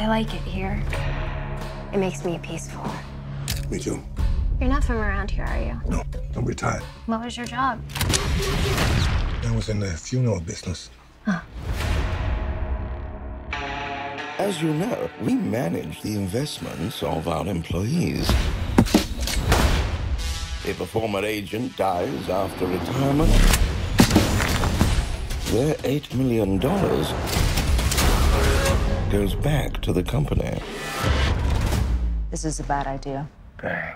I like it here. It makes me peaceful. Me too. You're not from around here, are you? No, I'm retired. What was your job? I was in the funeral business. As you know, we manage the investments of our employees. If a former agent dies after retirement, their $8 million goes back to the company. This is a bad idea. Bang.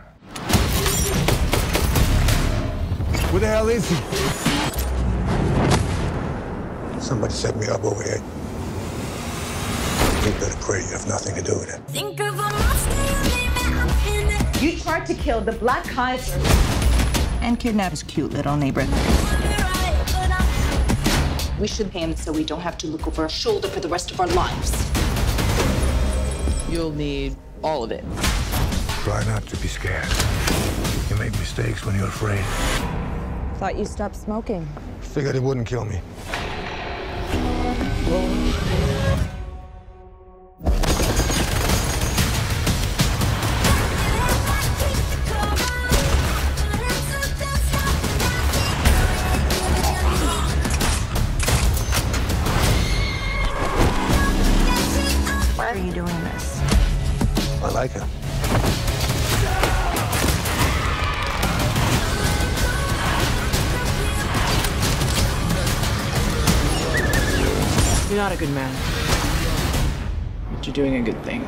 Where the hell is he? Somebody set me up over here. You better pray you have nothing to do with it. You tried to kill the Black Kaiser. And kidnap his cute little neighbor. We should pay him so we don't have to look over our shoulder for the rest of our lives. You'll need all of it. Try not to be scared. You make mistakes when you're afraid. Thought you stopped smoking. Figured it wouldn't kill me. Why are you doing this? I like her. You're not a good man. But you're doing a good thing.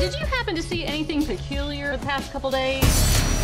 Did you happen to see anything peculiar the past couple days?